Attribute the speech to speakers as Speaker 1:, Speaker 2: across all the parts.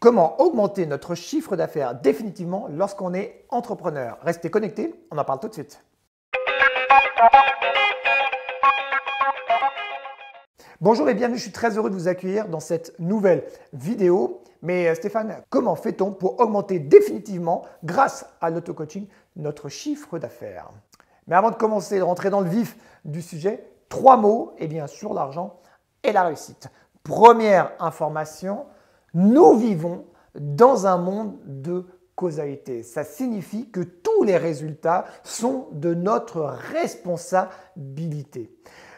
Speaker 1: Comment augmenter notre chiffre d'affaires définitivement lorsqu'on est entrepreneur Restez connectés, on en parle tout de suite. Bonjour et bienvenue, je suis très heureux de vous accueillir dans cette nouvelle vidéo. Mais euh, Stéphane, comment fait-on pour augmenter définitivement, grâce à l'auto-coaching, notre chiffre d'affaires? Mais avant de commencer, de rentrer dans le vif du sujet, trois mots eh bien, sur l'argent et la réussite. Première information, nous vivons dans un monde de causalité. Ça signifie que tous les résultats sont de notre responsabilité.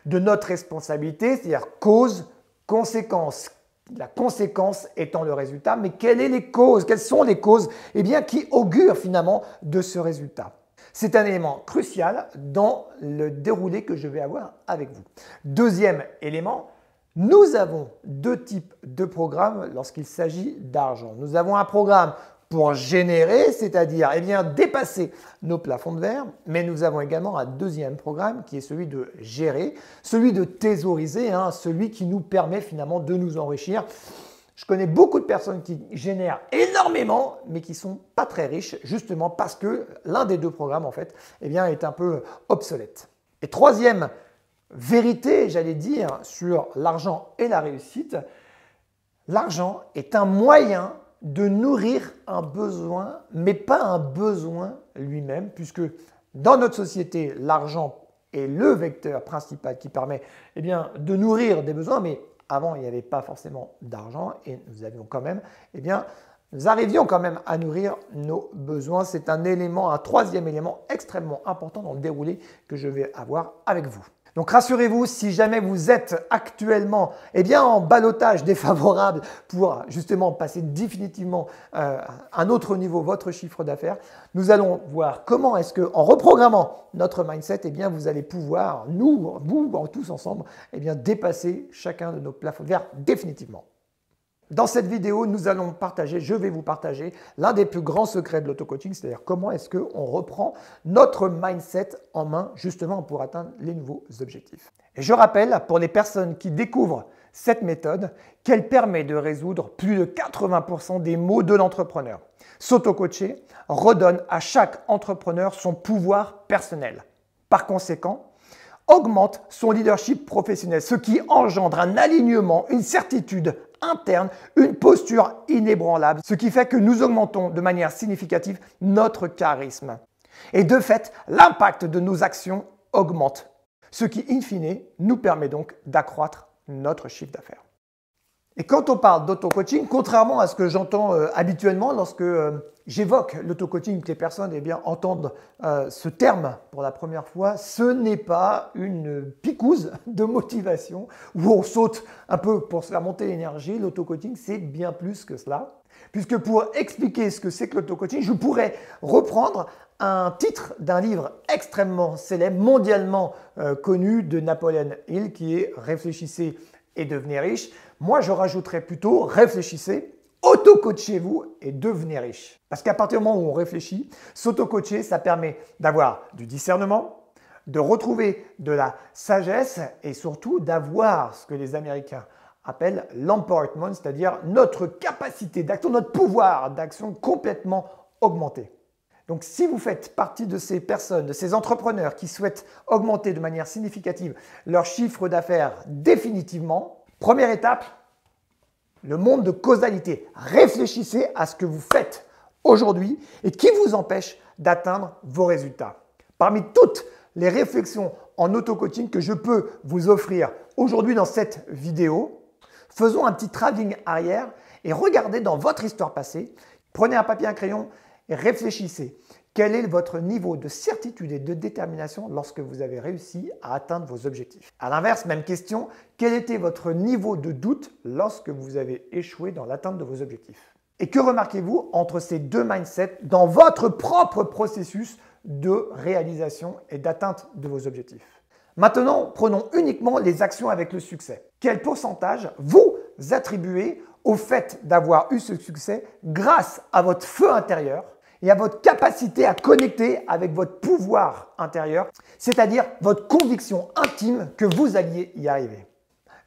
Speaker 1: De notre responsabilité, c'est-à-dire cause, conséquence. La conséquence étant le résultat, mais quelles sont les causes eh qui augurent finalement de ce résultat? C'est un élément crucial dans le déroulé que je vais avoir avec vous. Deuxième élément, nous avons deux types de programmes lorsqu'il s'agit d'argent. Nous avons un programme pour générer, c'est-à-dire eh bien, dépasser nos plafonds de verre, mais nous avons également un deuxième programme qui est celui de gérer, celui de thésauriser, hein, celui qui nous permet finalement de nous enrichir. Je connais beaucoup de personnes qui génèrent énormément, mais qui sont pas très riches, justement parce que l'un des deux programmes, en fait, eh bien, est un peu obsolète. Et troisième vérité, j'allais dire, sur l'argent et la réussite, l'argent est un moyen de nourrir un besoin, mais pas un besoin lui-même, puisque dans notre société, l'argent est le vecteur principal qui permet eh bien, de nourrir des besoins, mais avant, il n'y avait pas forcément d'argent et nous avions quand même, eh bien, nous arrivions quand même à nourrir nos besoins. C'est un élément, un troisième élément extrêmement important dans le déroulé que je vais avoir avec vous. Donc rassurez-vous, si jamais vous êtes actuellement eh bien, en balotage défavorable pour justement passer définitivement euh, à un autre niveau votre chiffre d'affaires, nous allons voir comment est-ce que en reprogrammant notre mindset, eh bien, vous allez pouvoir, nous, vous, tous ensemble, eh bien, dépasser chacun de nos plafonds verts définitivement. Dans cette vidéo, nous allons partager, je vais vous partager l'un des plus grands secrets de l'auto-coaching, c'est-à-dire comment est-ce qu'on reprend notre mindset en main justement pour atteindre les nouveaux objectifs. Et je rappelle, pour les personnes qui découvrent cette méthode, qu'elle permet de résoudre plus de 80% des maux de l'entrepreneur. S'auto-coacher redonne à chaque entrepreneur son pouvoir personnel. Par conséquent, augmente son leadership professionnel, ce qui engendre un alignement, une certitude interne, une posture inébranlable, ce qui fait que nous augmentons de manière significative notre charisme. Et de fait, l'impact de nos actions augmente, ce qui, in fine, nous permet donc d'accroître notre chiffre d'affaires. Et quand on parle d'auto-coaching, contrairement à ce que j'entends euh, habituellement lorsque euh, j'évoque l'auto-coaching, que les personnes eh bien, entendent euh, ce terme pour la première fois, ce n'est pas une picouse de motivation où on saute un peu pour se faire monter l'énergie. L'auto-coaching, c'est bien plus que cela. Puisque pour expliquer ce que c'est que l'auto-coaching, je pourrais reprendre un titre d'un livre extrêmement célèbre, mondialement connu de Napoleon Hill, qui est Réfléchissez et devenez riche. Moi, je rajouterais plutôt réfléchissez, auto-coachez-vous et devenez riche. Parce qu'à partir du moment où on réfléchit, s'auto-coacher, ça permet d'avoir du discernement, de retrouver de la sagesse et surtout d'avoir ce que les Américains appellent l'empowerment, c'est-à-dire notre capacité d'action, notre pouvoir d'action complètement augmenté. Donc si vous faites partie de ces personnes, de ces entrepreneurs qui souhaitent augmenter de manière significative leur chiffre d'affaires définitivement, Première étape, le monde de causalité. Réfléchissez à ce que vous faites aujourd'hui et qui vous empêche d'atteindre vos résultats. Parmi toutes les réflexions en auto-coaching que je peux vous offrir aujourd'hui dans cette vidéo, faisons un petit travelling arrière et regardez dans votre histoire passée. Prenez un papier un crayon réfléchissez. Quel est votre niveau de certitude et de détermination lorsque vous avez réussi à atteindre vos objectifs? A l'inverse, même question, quel était votre niveau de doute lorsque vous avez échoué dans l'atteinte de vos objectifs? Et que remarquez-vous entre ces deux mindsets dans votre propre processus de réalisation et d'atteinte de vos objectifs? Maintenant, prenons uniquement les actions avec le succès. Quel pourcentage vous attribuez au fait d'avoir eu ce succès grâce à votre feu intérieur et à votre capacité à connecter avec votre pouvoir intérieur, c'est-à-dire votre conviction intime que vous alliez y arriver,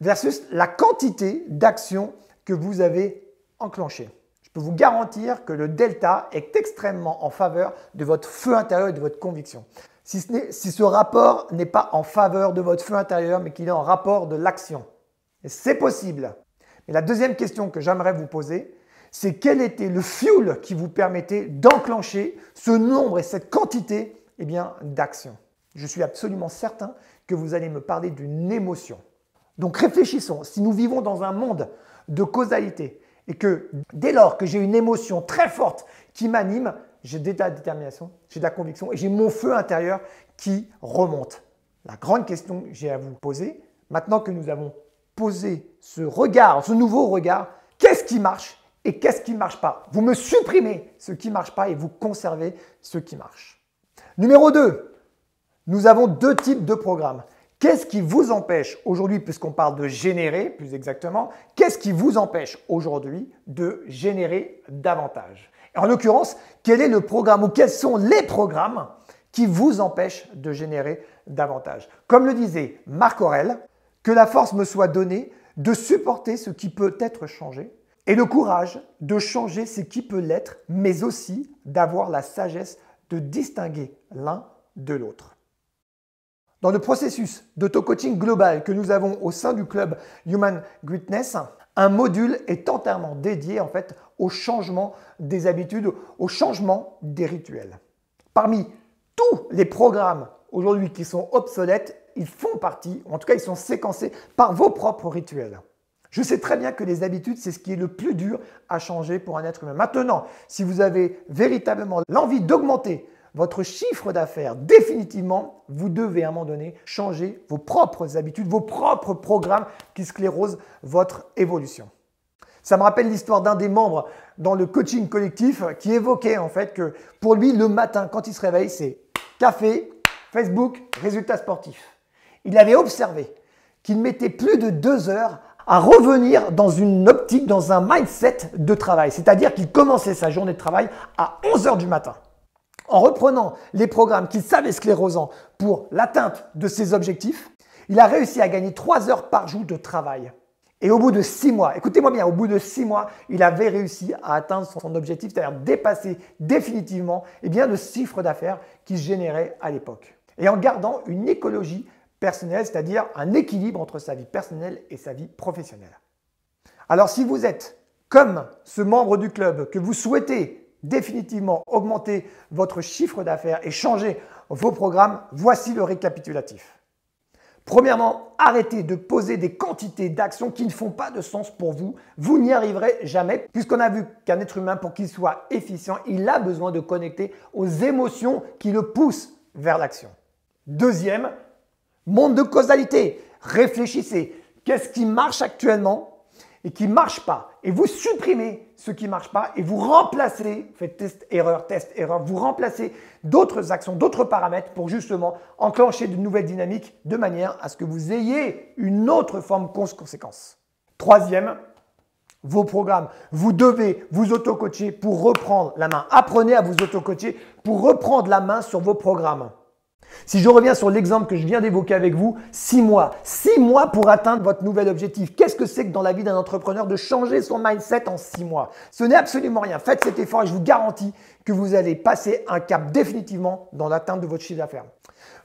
Speaker 1: versus la quantité d'actions que vous avez enclenchées. Je peux vous garantir que le delta est extrêmement en faveur de votre feu intérieur et de votre conviction. Si, ce, rapport n'est pas en faveur de votre feu intérieur, mais qu'il est en rapport de l'action. c'est possible. Mais la deuxième question que j'aimerais vous poser, c'est quel était le fuel qui vous permettait d'enclencher ce nombre et cette quantité eh d'action? Je suis absolument certain que vous allez me parler d'une émotion. Donc réfléchissons, si nous vivons dans un monde de causalité et que dès lors que j'ai une émotion très forte qui m'anime, j'ai de la détermination, j'ai de la conviction et j'ai mon feu intérieur qui remonte. La grande question que j'ai à vous poser, maintenant que nous avons posé ce regard, ce nouveau regard, qu'est-ce qui marche et qu'est-ce qui ne marche pas Vous me supprimez ce qui ne marche pas et vous conservez ce qui marche. Numéro 2, nous avons deux types de programmes. Qu'est-ce qui vous empêche aujourd'hui, puisqu'on parle de générer plus exactement, qu'est-ce qui vous empêche aujourd'hui de générer davantage? En l'occurrence, quel est le programme ou quels sont les programmes qui vous empêchent de générer davantage? Comme le disait Marc Aurel, que la force me soit donnée de supporter ce qui peut être changé et le courage de changer ce qui peut l'être, mais aussi d'avoir la sagesse de distinguer l'un de l'autre. Dans le processus d'auto-coaching global que nous avons au sein du club Human Greatness, un module est entièrement dédié en fait au changement des habitudes, au changement des rituels. Parmi tous les programmes aujourd'hui qui sont obsolètes, ils font partie, en tout cas ils sont séquencés par vos propres rituels. Je sais très bien que les habitudes, c'est ce qui est le plus dur à changer pour un être humain. Maintenant, si vous avez véritablement l'envie d'augmenter votre chiffre d'affaires, définitivement, vous devez à un moment donné changer vos propres habitudes, vos propres programmes qui sclérosent votre évolution. Ça me rappelle l'histoire d'un des membres dans le coaching collectif qui évoquait en fait que pour lui, le matin, quand il se réveille, c'est café, Facebook, résultats sportifs. Il avait observé qu'il mettait plus de deux heures à revenir dans une optique, dans un mindset de travail. C'est-à-dire qu'il commençait sa journée de travail à 11 heures du matin en reprenant les programmes qu'il savait sclérosants pour l'atteinte de ses objectifs, il a réussi à gagner 3 heures par jour de travail. Et au bout de 6 mois, écoutez-moi bien, au bout de 6 mois, il avait réussi à atteindre son objectif, c'est-à-dire dépasser définitivement eh bien, le chiffre d'affaires qu'il générait à l'époque. Et en gardant une écologie c'est-à-dire un équilibre entre sa vie personnelle et sa vie professionnelle. Alors si vous êtes comme ce membre du club que vous souhaitez définitivement augmenter votre chiffre d'affaires et changer vos programmes, voici le récapitulatif. Premièrement, arrêtez de poser des quantités d'actions qui ne font pas de sens pour vous. Vous n'y arriverez jamais puisqu'on a vu qu'un être humain, pour qu'il soit efficient, il a besoin de connecter aux émotions qui le poussent vers l'action. Deuxième, monde de causalité. Réfléchissez. Qu'est-ce qui marche actuellement et qui ne marche pas, et vous supprimez ce qui ne marche pas et vous remplacez, faites test, erreur, test, erreur, vous remplacez d'autres actions, d'autres paramètres pour justement enclencher de nouvelles dynamiques de manière à ce que vous ayez une autre forme conséquence. Troisième, vos programmes. Vous devez vous auto-coacher pour reprendre la main. Apprenez à vous auto-coacher pour reprendre la main sur vos programmes. Si je reviens sur l'exemple que je viens d'évoquer avec vous, six mois. Six mois pour atteindre votre nouvel objectif. Qu'est-ce que c'est que dans la vie d'un entrepreneur de changer son mindset en six mois? Ce n'est absolument rien. Faites cet effort et je vous garantis que vous allez passer un cap définitivement dans l'atteinte de votre chiffre d'affaires.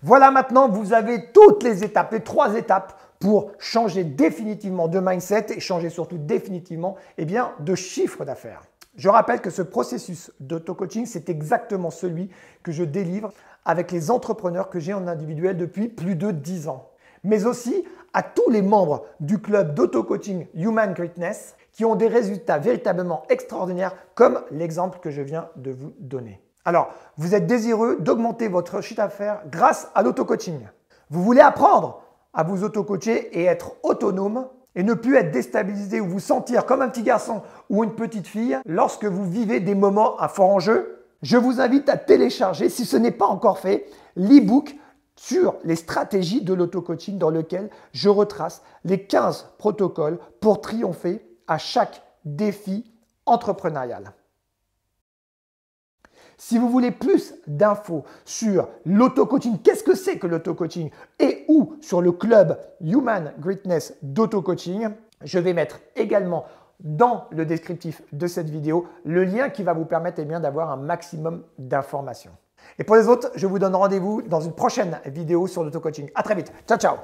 Speaker 1: Voilà maintenant, vous avez toutes les étapes, les trois étapes pour changer définitivement de mindset et changer surtout définitivement eh de chiffre d'affaires. Je rappelle que ce processus d'auto-coaching, c'est exactement celui que je délivre avec les entrepreneurs que j'ai en individuel depuis plus de 10 ans. Mais aussi à tous les membres du club d'auto-coaching Human Greatness qui ont des résultats véritablement extraordinaires comme l'exemple que je viens de vous donner. Alors, vous êtes désireux d'augmenter votre chiffre d'affaires grâce à l'auto-coaching? Vous voulez apprendre à vous auto-coacher et être autonome et ne plus être déstabilisé ou vous sentir comme un petit garçon ou une petite fille lorsque vous vivez des moments à fort enjeu? Je vous invite à télécharger, si ce n'est pas encore fait, l'e-book sur les stratégies de l'auto-coaching dans lequel je retrace les 15 protocoles pour triompher à chaque défi entrepreneurial. Si vous voulez plus d'infos sur l'auto-coaching, qu'est-ce que c'est que l'auto-coaching et ou sur le club Human Greatness d'auto-coaching, je vais mettre également dans le descriptif de cette vidéo le lien qui va vous permettre eh d'avoir un maximum d'informations. Et pour les autres, je vous donne rendez-vous dans une prochaine vidéo sur l'auto-coaching. À très vite. Ciao, ciao